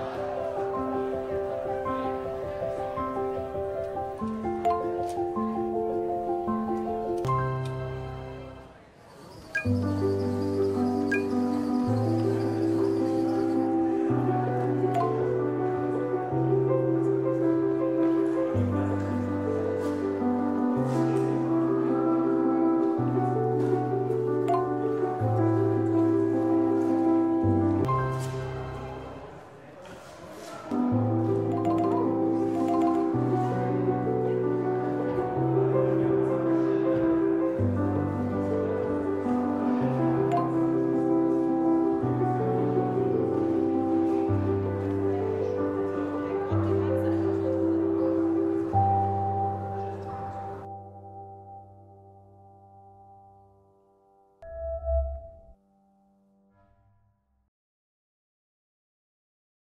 Bye.